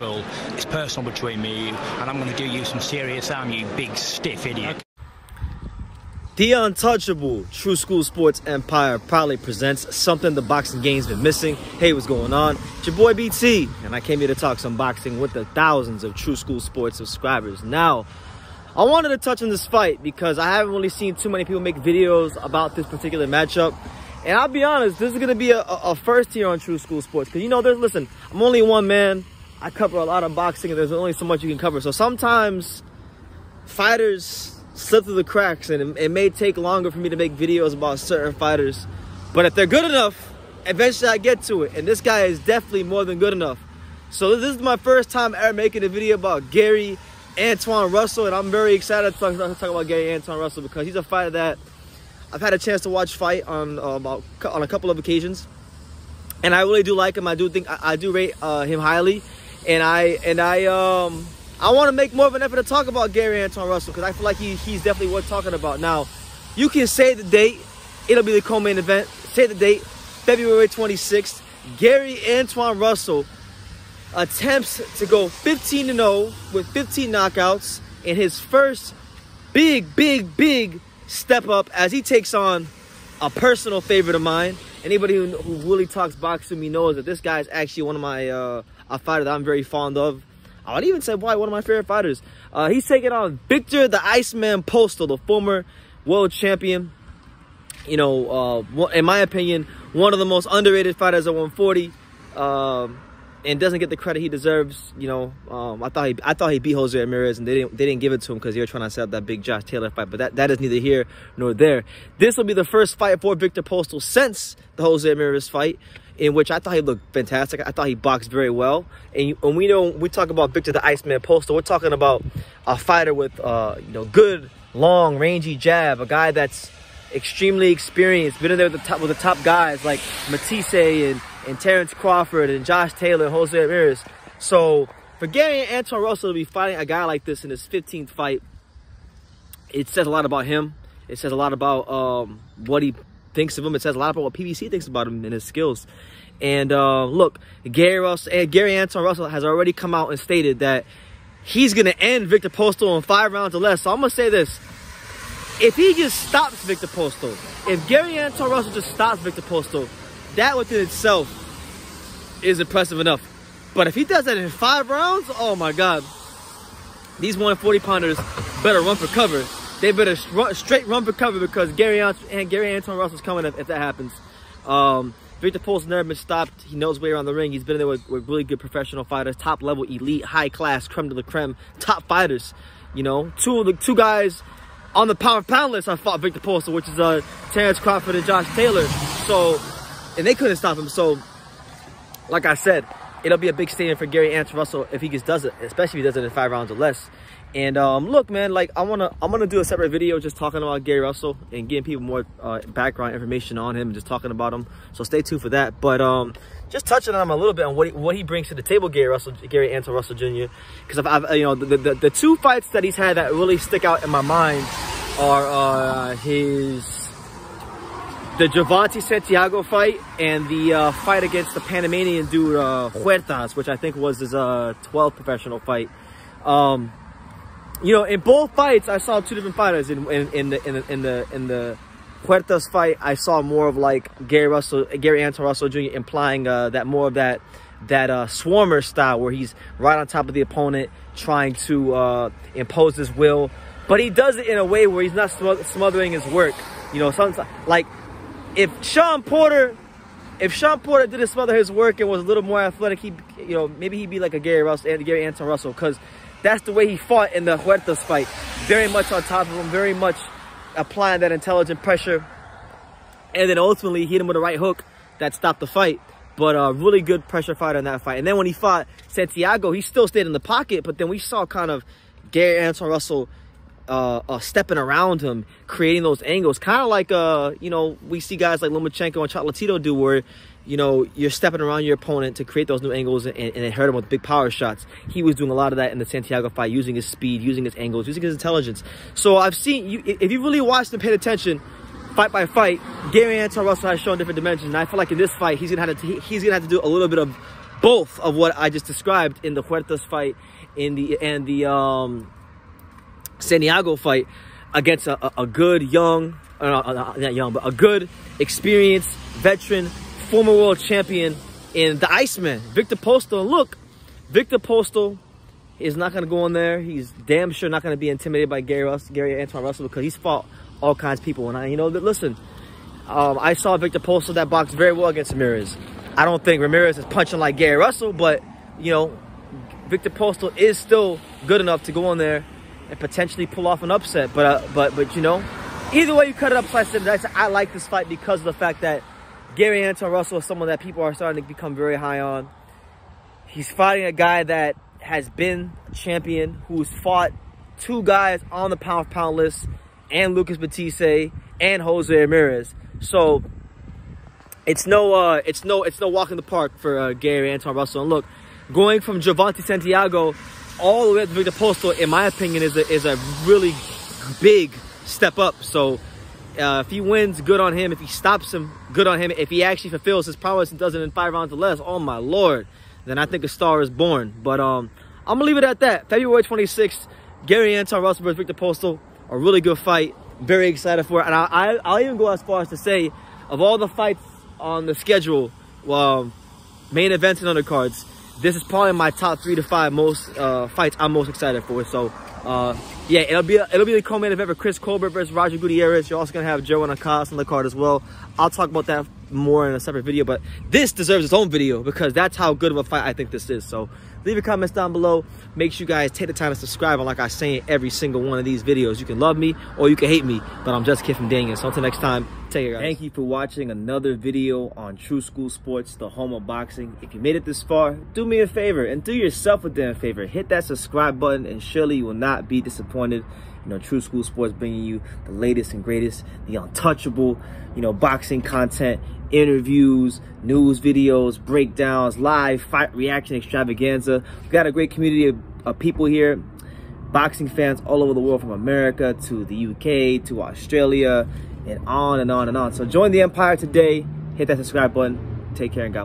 It's personal between me and I'm going to do you some serious harm, you big stiff idiot. The Untouchable Tru School Sports Empire proudly presents something the boxing game's been missing. Hey, what's going on? It's your boy BT, and I came here to talk some boxing with the thousands of Tru School Sports subscribers. Now, I wanted to touch on this fight because I haven't really seen too many people make videos about this particular matchup. And I'll be honest, this is going to be a, a, first here on Tru School Sports. Because, you know, there's, listen, I'm only one man. I cover a lot of boxing and there's only so much you can cover. So sometimes fighters slip through the cracks and it, it, may take longer for me to make videos about certain fighters. But if they're good enough, eventually I get to it. And this guy is definitely more than good enough. So this is my first time ever making a video about Gary Antuanne Russell. And I'm very excited to talk, to talk about Gary Antuanne Russell because he's a fighter that I've had a chance to watch fight on uh, about on a couple of occasions. And I really do like him. I do think I, I do rate uh, him highly. And I and I um I want to make more of an effort to talk about Gary Antuanne Russell because I feel like he, he's definitely worth talking about. Now, you can say the date. It'll be the co-main event. Say the date, February 26th. Gary Antuanne Russell attempts to go 15 0 with 15 knockouts in his first big, big, big step up as he takes on a personal favorite of mine. Anybody who, who really talks boxing to me knows that this guy is actually one of my uh, a fighter that I'm very fond of. I would even say why one of my favorite fighters. Uh, he's taking on Viktor the Iceman Postol, the former world champion. You know, uh, in my opinion, one of the most underrated fighters at 140. Um, and doesn't get the credit he deserves. You know, um, I thought he, I thought he beat Jose Ramirez, and they didn't, they didn't give it to him because they were trying to set up that big Josh Taylor fight. But that, that is neither here nor there. This will be the first fight for Viktor Postol since the Jose Ramirez fight in which I thought he looked fantastic. I thought he boxed very well. And when we know we talk about Viktor the Iceman Postol, we're talking about a fighter with uh, you know good, long, rangy jab, a guy that's extremely experienced, been in there with the top with the top guys like Matthysse and, and Terrence Crawford and Josh Taylor and Jose Ramirez. So for Gary Antuanne Russell to be fighting a guy like this in his 15th fight, it says a lot about him. It says a lot about um, what he thinks of him. It says a lot about what PBC thinks about him and his skills. And uh, look, Gary Russell and Gary Antuanne Russell has already come out and stated that he's gonna end Viktor Postol in five rounds or less. So I'm gonna say this. If he just stops Viktor Postol, if Gary Antuanne Russell just stops Viktor Postol, that within itself is impressive enough. But if he does that in five rounds, oh my God. These 140 pounders better run for cover they better run, straight run for cover because Gary and Gary Antuanne Russell's coming if, if that happens. Um, Viktor Postol's never been stopped. He knows way around the ring. He's been there with, with really good professional fighters, top level, elite, high class, creme de la creme, top fighters. You know, two of the two guys on the power pound list I fought Viktor Postol, which is uh, Terrence Crawford and Josh Taylor. So, and they couldn't stop him. So, like I said, it'll be a big statement for Gary Antuanne Russell if he just does it, especially if he does it in five rounds or less. And um, look, man, like I wanna, I'm gonna do a separate video just talking about Gary Russell and giving people more uh, background information on him and just talking about him. So stay tuned for that. But um, just touching on him a little bit on what he, what he brings to the table, Gary Russell, Gary Antuanne Russell Jr. Because I've, you know, the, the, the two fights that he's had that really stick out in my mind are uh, his the Jovanie Santiago fight and the uh, fight against the Panamanian dude uh, Huertas, which I think was his uh, 12th professional fight. Um, you know, in both fights, I saw two different fighters. In in, in the in the in the in the Huertas fight, I saw more of like Gary Russell, Gary Antuanne Russell Jr. implying uh, that more of that that uh, swarmer style where he's right on top of the opponent, trying to uh, impose his will, but he does it in a way where he's not smothering his work. You know, sometimes like if Shawn Porter. If Shawn Porter didn't smother his work and was a little more athletic, he, you know, maybe he'd be like a Gary Russell and Gary Antuanne Russell, because that's the way he fought in the Huertas fight. Very much on top of him, very much applying that intelligent pressure. And then ultimately hit him with a right hook that stopped the fight. But a uh, really good pressure fighter in that fight. And then when he fought Santiago, he still stayed in the pocket. But then we saw kind of Gary Antuanne Russell uh, uh, stepping around him, creating those angles. Kind of like, uh, you know, we see guys like Lomachenko and Chocolatito do where you know, you're stepping around your opponent to create those new angles and, and hurt him with big power shots. He was doing a lot of that in the Santiago fight, using his speed, using his angles, using his intelligence. So I've seen, you, if you really watched and paid attention, fight by fight, Gary Antuanne Russell has shown different dimensions. And I feel like in this fight, he's gonna have to, he's gonna have to do a little bit of both of what I just described in the Huertas fight in the and the um, Santiago fight against a, a, a good young, uh, uh, not young, but a good experienced veteran, former world champion in the Iceman, Viktor Postol. Look, Viktor Postol is not going to go in there. He's damn sure not going to be intimidated by Gary Russell, Gary Antuanne Russell because he's fought all kinds of people. And I, you know, listen, um, I saw Viktor Postol that boxed very well against Ramirez. I don't think Ramirez is punching like Gary Russell, but you know, Viktor Postol is still good enough to go in there and potentially pull off an upset. But uh, but but you know, either way you cut it up, slice it. I like this fight because of the fact that Gary Antuanne Russell is someone that people are starting to become very high on. He's fighting a guy that has been a champion, who's fought two guys on the pound for pound list, and Lucas Matthysse and Jose Ramirez. So it's no uh it's no it's no walk in the park for uh, Gary Antuanne Russell. And look, going from Jovanie Santiago all the way to Viktor Postol, in my opinion, is a is a really big step up. So uh, if he wins, good on him. If he stops him, good on him. If he actually fulfills his promise and does it in five rounds or less, oh my lord, then I think a star is born. But um, I'm gonna leave it at that. February 26th, Gary Antuanne Russell versus Viktor Postol, a really good fight. Very excited for it, and I, I I'll even go as far as to say, of all the fights on the schedule, well, main events and undercards, this is probably my top three to five most uh, fights I'm most excited for. So, uh, yeah, it'll be a, it'll be the co-main event for Chris Colbert versus Roger Gutierrez. You're also gonna have Joe Anacas on the card as well. I'll talk about that more in a separate video, but this deserves its own video because that's how good of a fight I think this is. So leave your comments down below. Make sure you guys take the time to subscribe. And like I say in every single one of these videos, you can love me or you can hate me, but I'm just Kid from Daniel. So until next time, take care guys. Thank you for watching another video on Tru School Sports, the home of boxing. If you made it this far, do me a favor and do yourself a damn favor. Hit that subscribe button and surely you will not be disappointed. You know, Tru School Sports bringing you the latest and greatest, the untouchable, you know, boxing content, interviews, news videos, breakdowns, live fight reaction extravaganza. We've got a great community of, of people here, boxing fans all over the world from America to the UK to Australia and on and on and on. So join the empire today. Hit that subscribe button. Take care and God